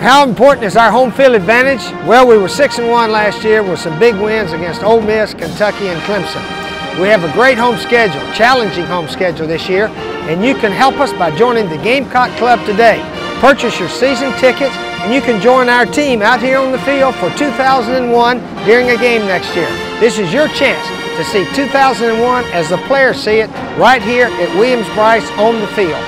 How important is our home field advantage? Well, we were 6 and 1 last year with some big wins against Ole Miss, Kentucky, and Clemson. We have a great home schedule, challenging home schedule this year, and you can help us by joining the Gamecock Club today. Purchase your season tickets and you can join our team out here on the field for 2001 during a game next year. This is your chance to see 2001 as the players see it right here at Williams-Brice on the field.